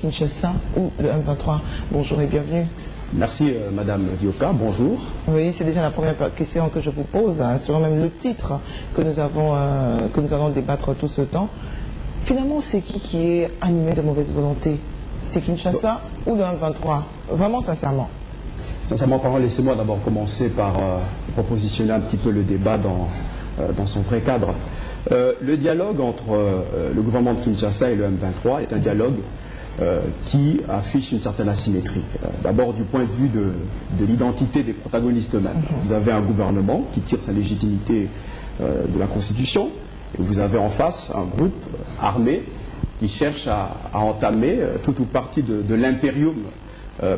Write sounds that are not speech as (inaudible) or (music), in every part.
Kinshasa ou le M23 Bonjour et bienvenue. Merci euh, Madame Dioka, bonjour. Oui, c'est déjà la première question que je vous pose, hein, sur même le titre que nous, avons, euh, que nous allons débattre tout ce temps. Finalement, c'est qui qui est animé de mauvaise volonté? C'est Kinshasa ou le M23? Vraiment sincèrement. Sincèrement parlant, laissez-moi d'abord commencer par euh, propositionner un petit peu le débat dans, dans son vrai cadre. le dialogue entre le gouvernement de Kinshasa et le M23 est un dialogue euh, qui affiche une certaine asymétrie. Euh, d'abord du point de vue de, l'identité des protagonistes eux-mêmes. Mhm. Vous avez un gouvernement qui tire sa légitimité euh, de la Constitution, et vous avez en face un groupe armé qui cherche à, entamer tout ou partie de, l'impérium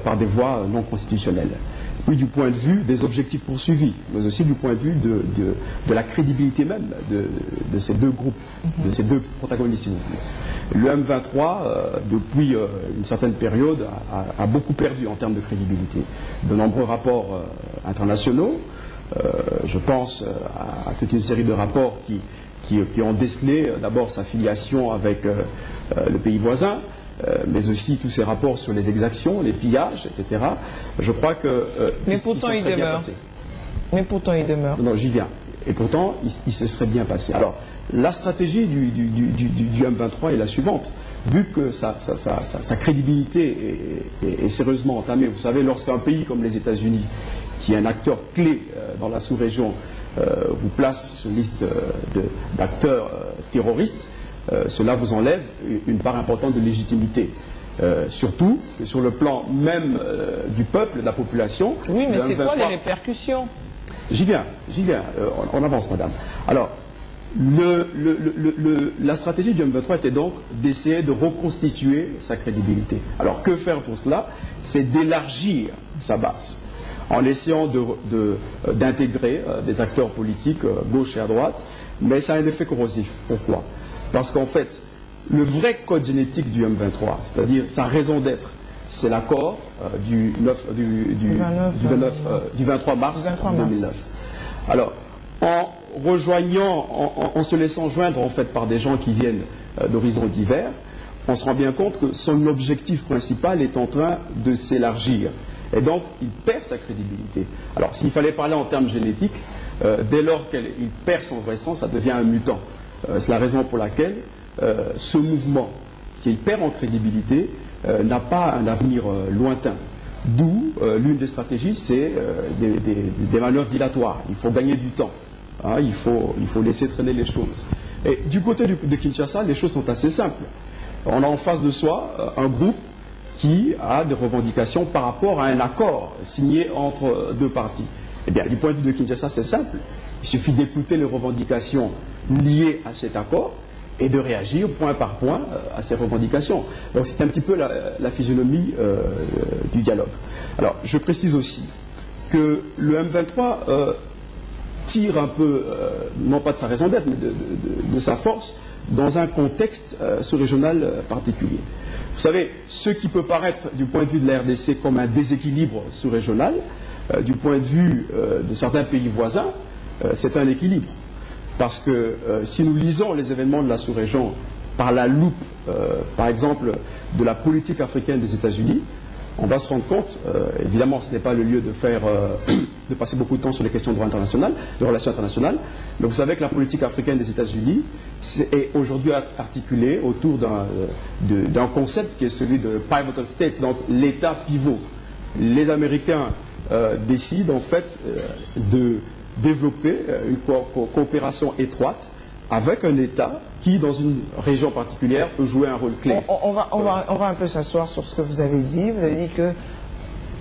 par des voies non constitutionnelles. Puis du point de vue des objectifs poursuivis, mais aussi du point de vue de, la crédibilité même de, ces deux groupes, de ces deux protagonistes, si vous voulez. Le M23, euh, depuis euh, une certaine période, a, beaucoup perdu en termes de crédibilité. De nombreux rapports euh, internationaux, je pense à, toute une série de rapports qui, qui, ont décelé d'abord sa filiation avec le pays voisin, mais aussi tous ces rapports sur les exactions, les pillages, etc. Je crois que... mais pourtant il, demeure. Mais pourtant il demeure. Non, j'y viens. Et pourtant, il, se serait bien passé. Alors, la stratégie du, M23 est la suivante. Vu que sa, crédibilité est, sérieusement entamée, vous savez, lorsqu'un pays comme les États-Unis, qui est un acteur clé euh, dans la sous-région, euh, vous place sur une liste euh, d'acteurs terroristes, cela vous enlève une part importante de légitimité. surtout sur le plan même du peuple, de la population. Oui, mais c'est quoi les répercussions? J'y viens, j'y viens. on, avance, madame. Alors, la stratégie du M23 était donc d'essayer de reconstituer sa crédibilité. Alors que faire pour cela? C'est d'élargir sa base en essayant d'intégrer euh, des acteurs politiques euh, gauche et à droite, mais ça a un effet corrosif. Pourquoi? Parce qu'en fait, le vrai code génétique du M23, c'est-à-dire sa raison d'être, c'est l'accord euh, du, du, 23 mars 2009. Alors, en rejoignant, en, se laissant joindre en fait par des gens qui viennent euh, d'horizons divers, on se rend bien compte que son objectif principal est en train de s'élargir. Et donc, il perd sa crédibilité. Alors, s'il fallait parler en termes génétiques, euh, dès lors qu'il perd son vrai sens, ça devient un mutant. Euh, c'est la raison pour laquelle ce mouvement, qu'il perd en crédibilité, n'a pas un avenir lointain. D'où l'une des stratégies, c'est des, manœuvres dilatoires. Il faut gagner du temps. Hein, il, faut, laisser traîner les choses. Et du côté de Kinshasa, les choses sont assez simples. On a en face de soi euh, un groupe qui a des revendications par rapport à un accord signé entre deux parties. Eh bien, du point de vue de Kinshasa, c'est simple. Il suffit d'écouter les revendications liées à cet accord et de réagir point par point euh, à ces revendications. Donc c'est un petit peu la, physionomie euh, du dialogue. Alors, je précise aussi que le M23 tire un peu, euh, non pas de sa raison d'être, mais de, sa force, dans un contexte euh, sous-régional euh, particulier. Vous savez, ce qui peut paraître du point de vue de la RDC comme un déséquilibre sous-régional, du point de vue de certains pays voisins, c'est un équilibre. Parce que si nous lisons les événements de la sous-région par la loupe, par exemple, de la politique africaine des États-Unis, on va se rendre compte, euh, évidemment ce n'est pas le lieu de faire, euh, de passer beaucoup de temps sur les questions de droit international, de relations internationales, mais vous savez que la politique africaine des États-Unis est aujourd'hui articulée autour d'un concept qui est celui de pivotal states, donc l'État pivot. Les Américains euh, décident en fait de développer une coopération étroite avec un État qui, dans une région particulière, peut jouer un rôle clé. On, va, un peu s'asseoir sur ce que vous avez dit. Vous avez dit que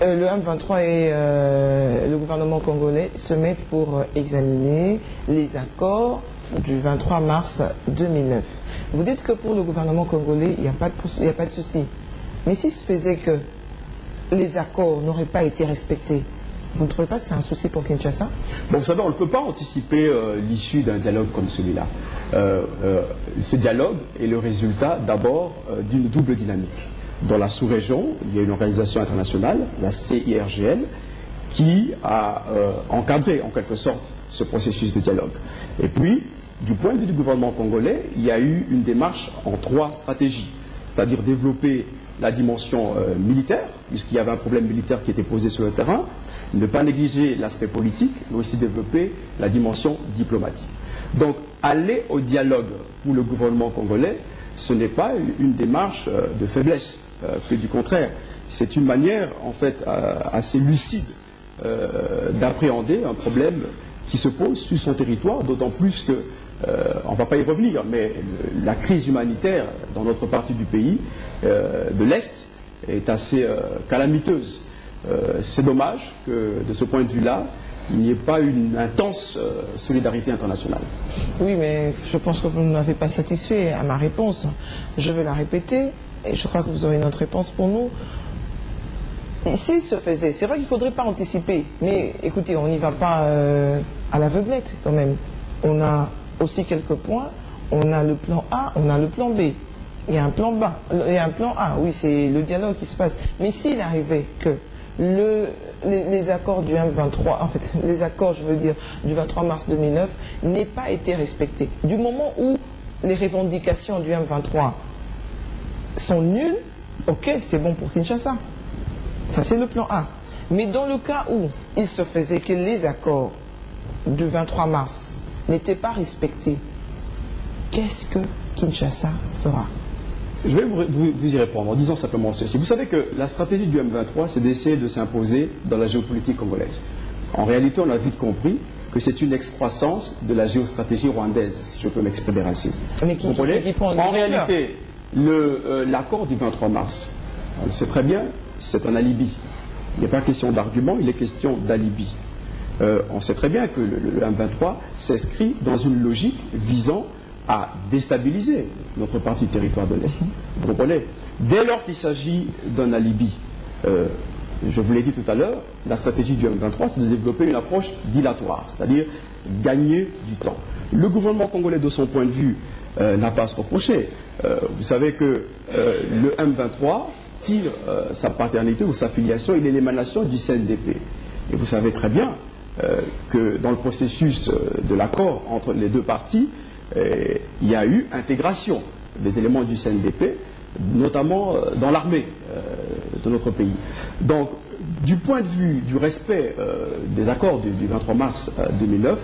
euh, le M23 et euh, le gouvernement congolais se mettent pour euh, examiner les accords du 23 mars 2009. Vous dites que pour le gouvernement congolais, il n'y a, pas de, a pas de souci. Mais s'il se faisait que les accords n'auraient pas été respectés, vous ne trouvez pas que c'est un souci pour Kinshasa? Bon, Vous savez, on ne peut pas anticiper euh, l'issue d'un dialogue comme celui-là. Euh, euh, ce dialogue est le résultat d'abord d'une double dynamique. Dans la sous-région, il y a une organisation internationale, la CIRGL, qui a encadré en quelque sorte ce processus de dialogue. Et puis, du point de vue du gouvernement congolais, il y a eu une démarche en trois stratégies, c'est-à-dire développer la dimension militaire, puisqu'il y avait un problème militaire qui était posé sur le terrain, ne pas négliger l'aspect politique, mais aussi développer la dimension diplomatique. Donc, aller au dialogue pour le gouvernement congolais, ce n'est pas une démarche euh, de faiblesse, euh, que du contraire. C'est une manière, en fait, assez lucide d'appréhender un problème qui se pose sur son territoire, d'autant plus que on ne va pas y revenir, mais la crise humanitaire dans notre partie du pays, de l'Est, est assez calamiteuse. Euh, c'est dommage que de ce point de vue-là, il n'y ait pas une intense euh, solidarité internationale. Oui, mais je pense que vous ne m'avez pas satisfait à ma réponse. Je vais la répéter et je crois que vous aurez une autre réponse pour nous. S'il se faisait, c'est vrai qu'il ne faudrait pas anticiper, mais écoutez, on n'y va pas euh, à l'aveuglette quand même. On a aussi quelques points. On a le plan A, on a le plan B. Il y a un plan il y a un plan A, oui, c'est le dialogue qui se passe. Mais s'il arrivait que les, accords du M23, en fait, les accords, je veux dire, du 23 mars 2009, n'aient pas été respectés. Du moment où les revendications du M23 sont nulles, ok, c'est bon pour Kinshasa. Ça, c'est le plan A. Mais dans le cas où il se faisait que les accords du 23 mars n'étaient pas respectés, qu'est-ce que Kinshasa fera? Je vais vous, y répondre en disant simplement ceci. Vous savez que la stratégie du M23, c'est d'essayer de s'imposer dans la géopolitique congolaise. En réalité, on a vite compris que c'est une excroissance de la géostratégie rwandaise, si je peux m'exprimer ainsi. Mais qui, vous comprenez En réalité, euh, l'accord du 23 mars, on le sait très bien, c'est un alibi. Il n'est pas question d'argument, il est question d'alibi. Euh, on sait très bien que le M23 s'inscrit dans une logique visant à déstabiliser notre partie du territoire de l'Est. Vous comprenez Dès lors qu'il s'agit d'un alibi, euh, je vous l'ai dit tout à l'heure, la stratégie du M23, c'est de développer une approche dilatoire, c'est-à-dire gagner du temps. Le gouvernement congolais, de son point de vue, euh, n'a pas à se reprocher. Euh, vous savez que le M23 tire sa paternité ou sa filiation, il est l'émanation du CNDP. Et vous savez très bien que dans le processus de l'accord entre les deux parties, il y a eu intégration des éléments du CNDP, notamment euh, dans l'armée euh, de notre pays. Donc, du point de vue du respect euh, des accords du, 23 mars 2009,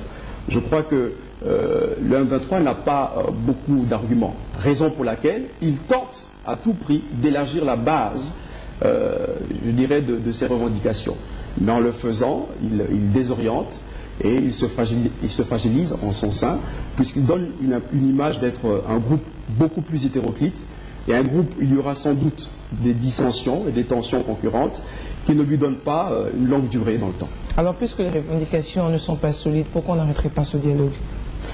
je crois que le M23 n'a pas beaucoup d'arguments, raison pour laquelle il tente à tout prix d'élargir la base, je dirais, de, ses revendications. Mais en le faisant, il désoriente et il se, fragilise, en son sein, puisqu'il donne une, image d'être un groupe beaucoup plus hétéroclite, et un groupe où il y aura sans doute des dissensions et des tensions concurrentes qui ne lui donnent pas euh, une longue durée dans le temps. Alors, puisque les revendications ne sont pas solides, pourquoi on n'arrêterait pas ce dialogue?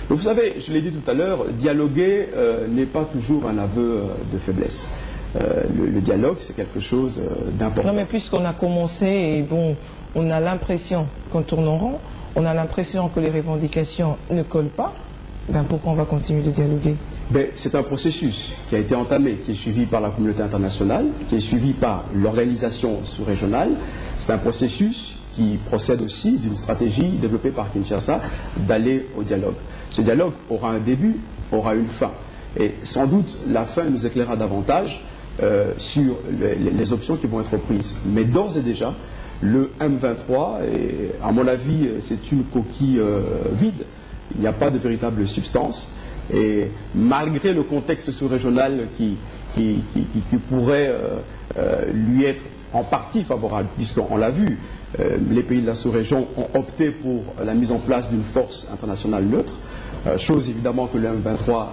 Vous savez, je l'ai dit tout à l'heure, dialoguer euh, n'est pas toujours un aveu euh, de faiblesse. le, dialogue, c'est quelque chose d'important. Non, mais puisqu'on a commencé, et bon, on a l'impression qu'on tourne en rond, on a l'impression que les revendications ne collent pas, ben pourquoi on va continuer de dialoguer? Ben, C'est un processus qui a été entamé, qui est suivi par la communauté internationale, qui est suivi par l'organisation sous-régionale. C'est un processus qui procède aussi d'une stratégie développée par Kinshasa d'aller au dialogue. Ce dialogue aura un début, aura une fin. Et sans doute, la fin nous éclairera davantage euh, sur les, options qui vont être prises. Mais d'ores et déjà, le M23, et à mon avis, c'est une coquille euh, vide. Il n'y a pas de véritable substance. Et malgré le contexte sous-régional qui, pourrait euh, euh, lui être en partie favorable, puisqu'on l'a vu, les pays de la sous-région ont opté pour la mise en place d'une force internationale neutre, chose évidemment que le M23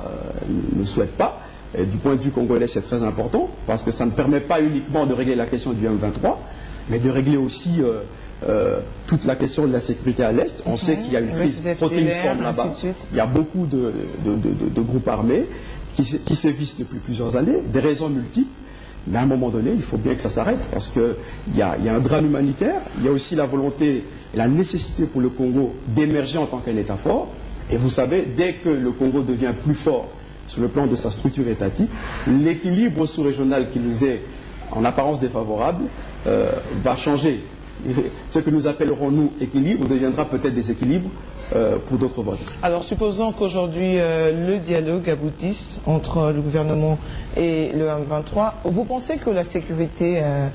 ne souhaite pas. du point de vue congolais, c'est très important, parce que ça ne permet pas uniquement de régler la question du M23, mais de régler aussi euh, toute la question de la sécurité à l'Est. On sait qu'il y a une crise protéiforme là-bas. Il y a beaucoup de, groupes armés qui, qui, sévissent depuis plusieurs années, des raisons multiples. Mais à un moment donné, il faut bien que ça s'arrête parce qu'il y, a, y a un drame humanitaire, il y a aussi la volonté et la nécessité pour le Congo d'émerger en tant qu'un État fort. Et vous savez, dès que le Congo devient plus fort sur le plan de sa structure étatique, l'équilibre sous-régional qui nous est en apparence défavorable euh, va changer. (laughs) ce que nous appellerons nous équilibre deviendra peut-être déséquilibre euh, pour d'autres voisins. Alors supposons qu'aujourd'hui euh, le dialogue aboutisse entre le gouvernement et le M23. Vous pensez que la sécurité, euh,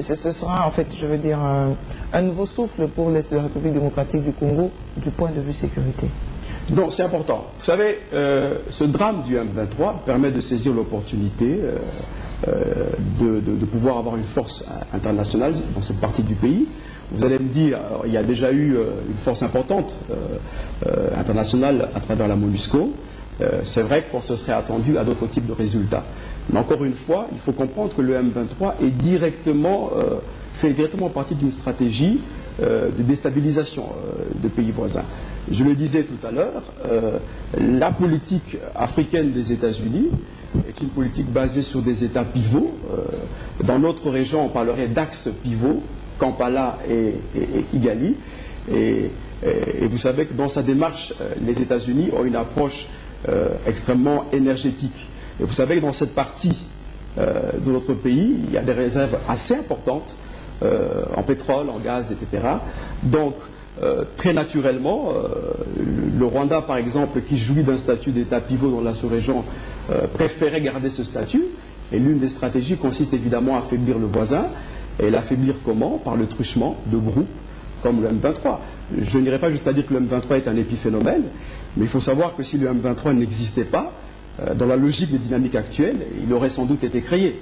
ce, ce sera en fait, je veux dire, un, nouveau souffle pour la République démocratique du Congo du point de vue sécurité? Non, c'est important. Vous savez, ce drame du M23 permet de saisir l'opportunité de, de- pouvoir avoir une force euh, internationale dans cette partie du pays. Vous allez me dire, il y a déjà eu euh, une force importante euh, euh, internationale à travers la MONUSCO. Euh, c'est vrai qu'on se serait attendu à d'autres types de résultats. Mais encore une fois, il faut comprendre que le M23 est directement, euh, fait directement partie d'une stratégie euh, de déstabilisation euh, de pays voisins. Je le disais tout à l'heure, euh, la politique africaine des États-Unis est une politique basée sur des États pivots. Euh, dans notre région, on parlerait d'axes pivots, Kampala et, Kigali. Et, vous savez que dans sa démarche, euh, les États-Unis ont une approche euh, extrêmement énergétique. Et vous savez que dans cette partie de notre pays, il y a des réserves assez importantes en pétrole, en gaz, etc. Donc, très naturellement, le, le Rwanda, par exemple, qui jouit d'un statut d'État pivot dans la sous-région, euh, préférait garder ce statut. Et l'une des stratégies consiste évidemment à affaiblir le voisin. Et l'affaiblir comment? Par le truchement de groupes comme le M23. Je n'irai pas jusqu'à dire que le M23 est un épiphénomène, mais il faut savoir que si le M23 n'existait pas, euh, dans la logique des dynamiques actuelles, il aurait sans doute été créé.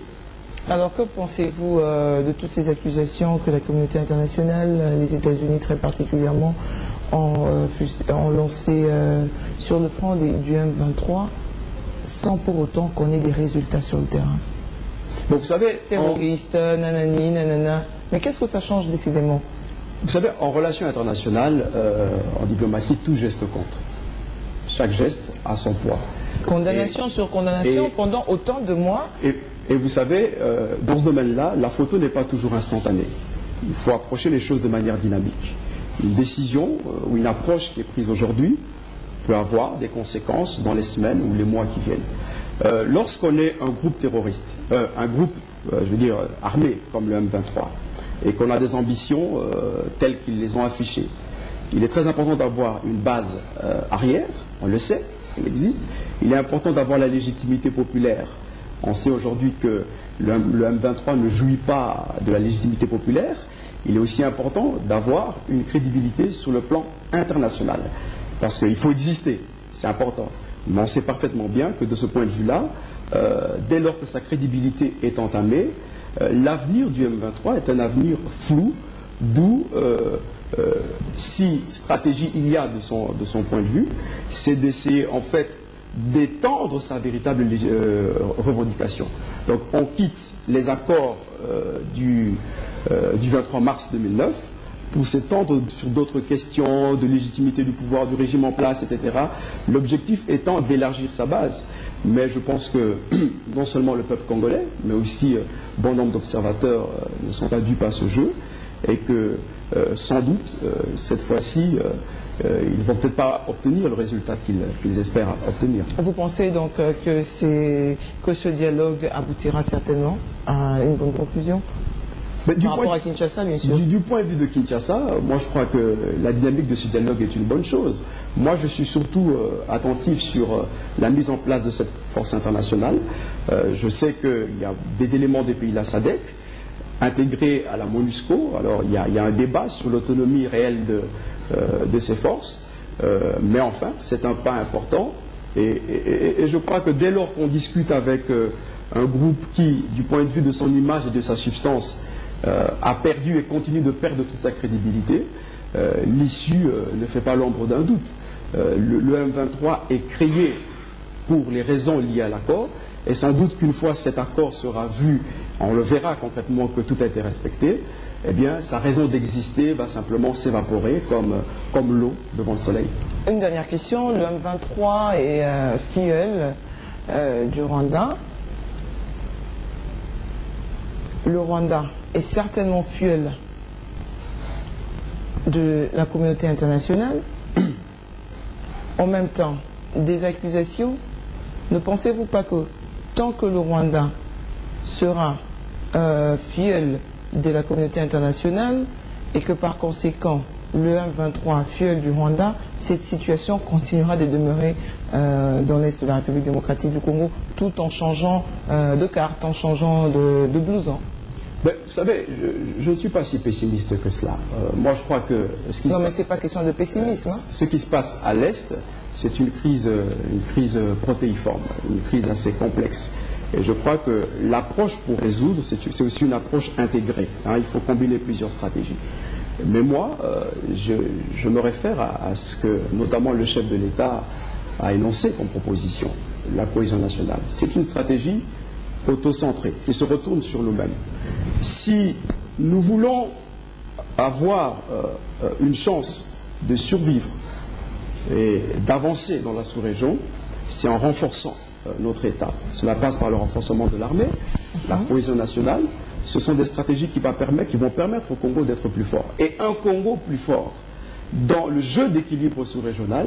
Alors que pensez-vous euh, de toutes ces accusations que la communauté internationale, les États-Unis très particulièrement, ont, euh, fus- ont lancé euh, sur le front du M23 sans pour autant qu'on ait des résultats sur le terrain vous savez, en, Terroristes, nanani, nanana. Mais qu'est-ce que ça change décidément? Vous savez, en relations internationales, euh, en diplomatie, tout geste compte. Chaque geste a son poids. Condamnation Et- sur condamnation et- pendant autant de mois? Et, et vous savez, euh, dans ce domaine-là, la photo n'est pas toujours instantanée. Il faut approcher les choses de manière dynamique. Une décision euh, ou une approche qui est prise aujourd'hui peut avoir des conséquences dans les semaines ou les mois qui viennent. Euh, Lorsqu'on est un groupe terroriste, euh, un groupe, euh, je veux dire, armé comme le M23, et qu'on a des ambitions telles qu'ils les ont affichées, il est très important d'avoir une base arrière, on le sait, elle existe. Il est important d'avoir la légitimité populaire. On sait aujourd'hui que le, le M23 ne jouit pas de la légitimité populaire. Il est aussi important d'avoir une crédibilité sur le plan international. Parce qu'il faut exister, c'est important. Mais on sait parfaitement bien que de ce point de vue-là, euh, dès lors que sa crédibilité est entamée, euh, l'avenir du M23 est un avenir flou, d'où euh, si stratégie il y a de son, point de vue, c'est d'essayer en fait d'étendre sa véritable revendication. Donc on quitte les accords du, du 23 mars 2009 pour s'étendre sur d'autres questions de légitimité du pouvoir du régime en place, etc. L'objectif étant d'élargir sa base. Mais je pense que (clears throat) non seulement le peuple congolais, mais aussi euh, bon nombre d'observateurs euh, ne sont pas dupes à ce jeu et que euh, sans doute cette fois-ci ils ne vont peut-être pas obtenir le résultat qu'ils espèrent obtenir. Vous pensez donc que, que ce dialogue aboutira certainement à une bonne conclusion? Mais du Par point rapport de- à Kinshasa, bien sûr. Du, du point de vue de Kinshasa, moi je crois que la dynamique de ce dialogue est une bonne chose. Moi je suis surtout euh, attentif sur euh, la mise en place de cette force internationale. Euh, je sais qu'il y a des éléments des pays de la SADC intégrés à la MONUSCO. Alors il y a, il y a un débat sur l'autonomie réelle de, de ces forces. Mais enfin, c'est un pas important. Et, et- et- et je crois que dès lors qu'on discute avec un groupe qui, du point de vue de son image et de sa substance, a perdu et continue de perdre toute sa crédibilité, euh, l'issue euh, ne fait pas l'ombre d'un doute. Euh, le, le M23 est créé pour les raisons liées à l'accord, et sans doute qu'une fois cet accord sera vu, on le verra concrètement que tout a été respecté, eh bien sa raison d'exister va simplement s'évaporer comme, l'eau devant le soleil. Une dernière question. Le M23 est euh, filleul euh, du Rwanda. Le Rwanda est certainement filleul de la communauté internationale. En même temps, des accusations. Ne pensez-vous pas que tant que le Rwanda sera euh, filleul de la communauté internationale, et que par conséquent, le M23 fuel du Rwanda, cette situation continuera de demeurer euh, dans l'Est de la République démocratique du Congo, tout en changeant euh, de carte, en changeant de, de blouson? Ben, vous savez, je, je ne suis pas si pessimiste que cela. Euh, moi, je crois que ce qui Non, se mais passe- ce n'est pas question de pessimisme. hein. Ce qui se passe à l'Est, c'est une crise, une crise protéiforme, une crise assez complexe. Et je crois que l'approche pour résoudre, c'est c'est aussi une approche intégrée. hein. il faut combiner plusieurs stratégies. Mais moi, euh, je, je me réfère à, à ce que notamment le chef de l'État a énoncé comme proposition, la cohésion nationale. C'est une stratégie autocentrée qui se retourne sur nous-mêmes. Si nous voulons avoir euh, euh, une chance de survivre et d'avancer dans la sous-région, c'est en renforçant euh, notre État. Cela passe par le renforcement de l'armée, la cohésion nationale. Ce sont des stratégies qui, va permettre, qui vont permettre au Congo d'être plus fort. Et un Congo plus fort dans le jeu d'équilibre sous-régional,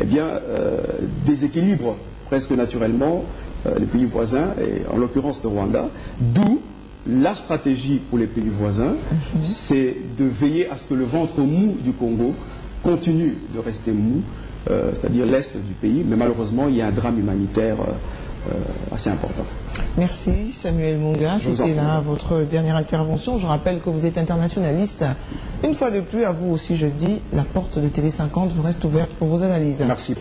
eh bien, euh, déséquilibre presque naturellement les pays voisins, et en l'occurrence le Rwanda, d'où la stratégie pour les pays voisins, c'est de veiller à ce que le ventre mou du Congo continue de rester mou, euh, c'est-à-dire l'est du pays, mais malheureusement, il y a un drame humanitaire euh, assez important. Merci Samuel en c'était là votre dernière intervention. Je rappelle que vous êtes internationaliste. Une fois de plus, à vous aussi je dis, la porte de Télé 50 vous reste ouverte pour vos analyses. Merci.